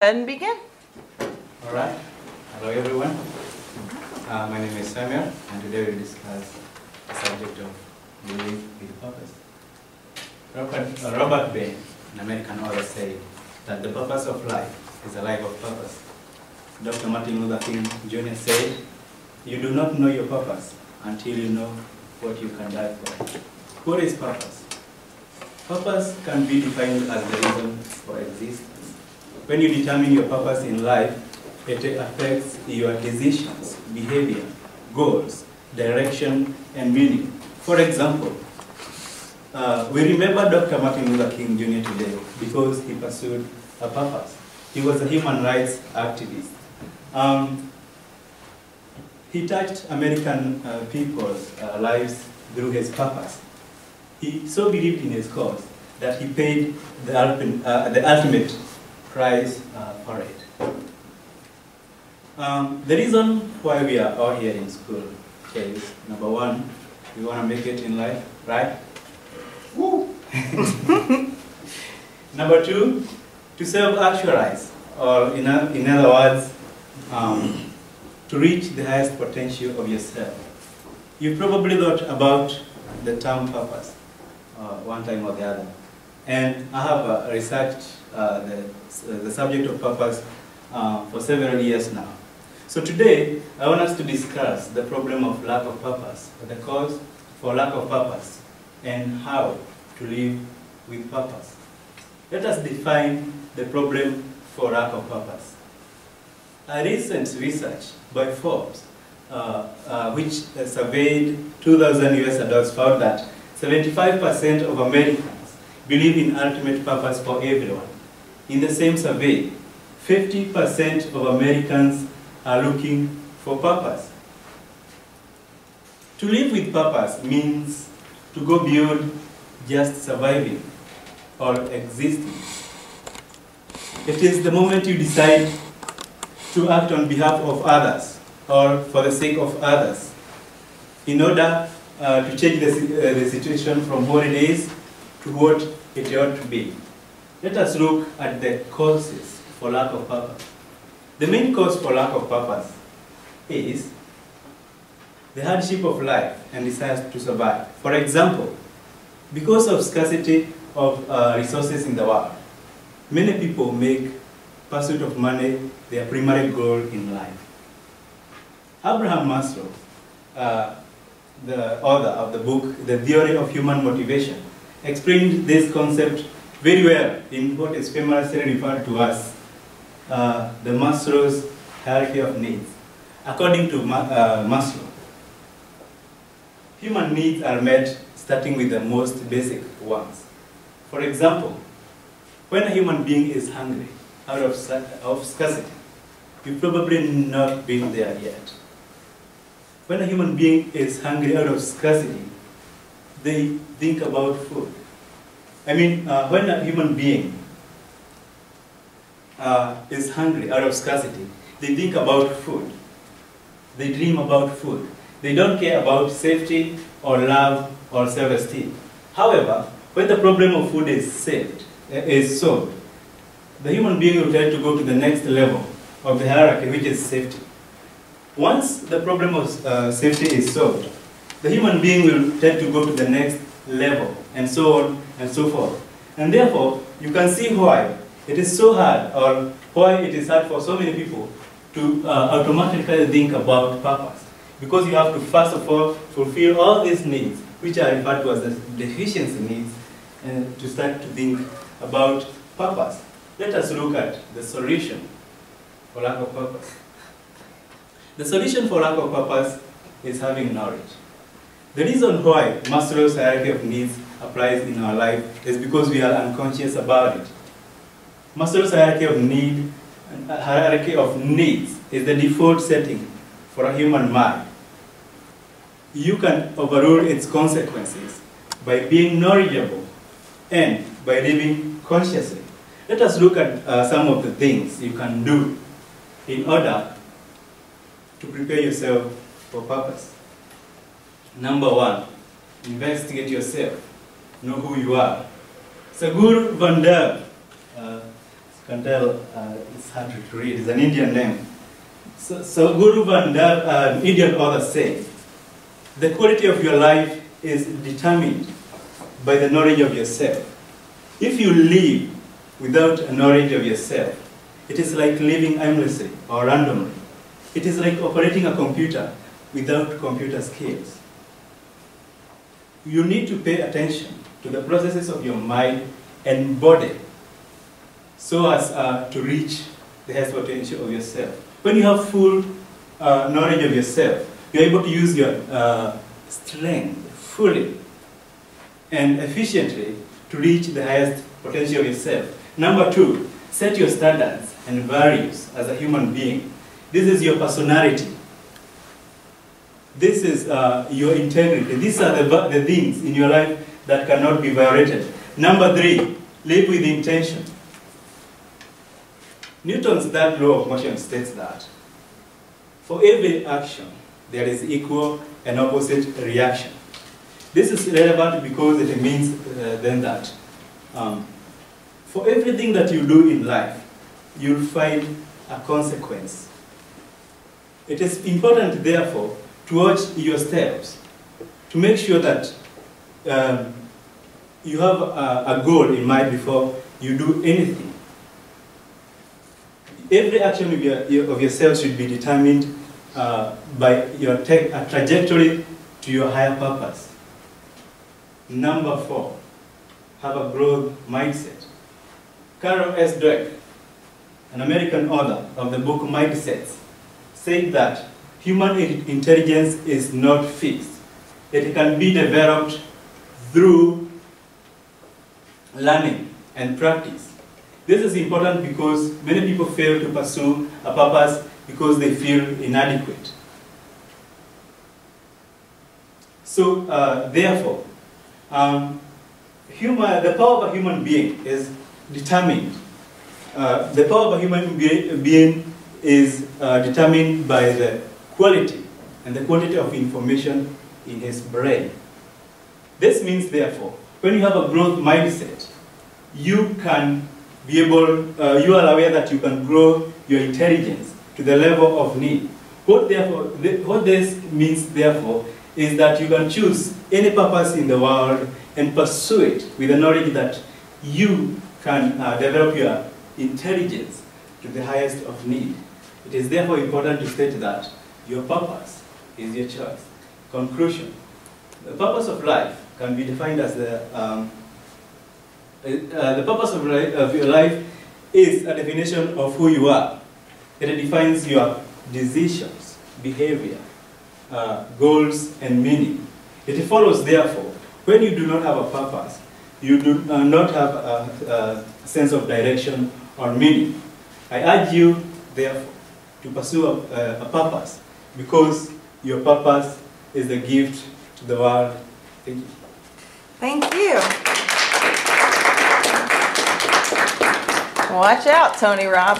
and begin. All right. Hello, everyone. Uh, my name is Samuel, and today we'll discuss the subject of living with purpose. Robert, uh, Robert Bain, an American author, said that the purpose of life is a life of purpose. Dr. Martin Luther King Jr. said, "You do not know your purpose until you know what you can die for." What is purpose? Purpose can be defined as the reason for existence. When you determine your purpose in life, it affects your decisions, behavior, goals, direction, and meaning. For example, uh, we remember Dr. Martin Luther King Jr. today because he pursued a purpose. He was a human rights activist. Um, he touched American uh, people's uh, lives through his purpose. He so believed in his cause that he paid the, uh, the ultimate price uh, for it. Um, the reason why we are all here in school is number one, we want to make it in life, right? Woo! number two, to self-actualize, or in, a, in other words, um, to reach the highest potential of yourself. You probably thought about the term purpose uh, one time or the other. And I have uh, researched uh, the, the subject of purpose uh, for several years now. So today, I want us to discuss the problem of lack of purpose, the cause for lack of purpose, and how to live with purpose. Let us define the problem for lack of purpose. A recent research by Forbes, uh, uh, which surveyed 2,000 US adults, found that 75% of Americans believe in ultimate purpose for everyone. In the same survey, 50% of Americans are looking for purpose. To live with purpose means to go beyond just surviving or existing. It is the moment you decide to act on behalf of others or for the sake of others in order uh, to change the, uh, the situation from is to what it ought to be. Let us look at the causes for lack of purpose. The main cause for lack of purpose is the hardship of life and desire to survive. For example, because of scarcity of uh, resources in the world, many people make pursuit of money their primary goal in life. Abraham Maslow, uh, the author of the book, The Theory of Human Motivation, explained this concept very well in what is famously referred to as uh, the Maslow's hierarchy of needs. According to Ma uh, Maslow, human needs are met starting with the most basic ones. For example, when a human being is hungry out of, of scarcity, you've probably not been there yet. When a human being is hungry out of scarcity, they think about food. I mean, uh, when a human being uh, is hungry out of scarcity, they think about food. They dream about food. They don't care about safety or love or self-esteem. However, when the problem of food is saved, is solved, the human being will try to go to the next level of the hierarchy, which is safety. Once the problem of uh, safety is solved, the human being will tend to go to the next level, and so on and so forth. And therefore, you can see why it is so hard, or why it is hard for so many people to uh, automatically think about purpose. Because you have to, first of all, fulfill all these needs, which are referred to as the deficiency needs, and to start to think about purpose. Let us look at the solution for lack of purpose. The solution for lack of purpose is having knowledge. The reason why Maslow's hierarchy of needs applies in our life is because we are unconscious about it. Maslow's hierarchy of need, hierarchy of needs is the default setting for a human mind. You can overrule its consequences by being knowledgeable and by living consciously. Let us look at uh, some of the things you can do in order to prepare yourself for purpose. Number one, investigate yourself. Know who you are. Sagur Van Der, uh, can tell uh, it's hard to read. It's an Indian name. So, so Guru Vandar, uh, Indian author say, the quality of your life is determined by the knowledge of yourself. If you live without a knowledge of yourself, it is like living aimlessly or randomly. It is like operating a computer without computer skills. You need to pay attention to the processes of your mind and body so as uh, to reach the highest potential of yourself. When you have full uh, knowledge of yourself, you're able to use your uh, strength fully and efficiently to reach the highest potential of yourself. Number two, set your standards and values as a human being. This is your personality. This is uh, your integrity. These are the, the things in your life that cannot be violated. Number three, live with intention. Newton's third law of motion states that for every action, there is equal and opposite reaction. This is relevant because it means uh, then that um, for everything that you do in life, you'll find a consequence. It is important, therefore, to watch your steps, to make sure that um, you have a, a goal in mind before you do anything. Every action of, your, of yourself should be determined uh, by your a trajectory to your higher purpose. Number four, have a growth mindset. Carol S. Dweck, an American author of the book Mindsets, said that human intelligence is not fixed. It can be developed through learning and practice. This is important because many people fail to pursue a purpose because they feel inadequate. So, uh, therefore, um, human, the power of a human being is determined. Uh, the power of a human be being is uh, determined by the quality and the quantity of information in his brain. This means, therefore, when you have a growth mindset, you can be able, uh, you are aware that you can grow your intelligence to the level of need. What, therefore, what this means, therefore, is that you can choose any purpose in the world and pursue it with the knowledge that you can uh, develop your intelligence to the highest of need. It is therefore important to state that your purpose is your choice. Conclusion. The purpose of life can be defined as the, um, uh, the purpose of, of your life is a definition of who you are. It defines your decisions, behavior, uh, goals, and meaning. It follows, therefore, when you do not have a purpose, you do uh, not have a, a sense of direction or meaning. I urge you, therefore, to pursue a, a, purpose because your purpose is a gift to the world. Thank you. Thank you. Watch out, Tony Robbins.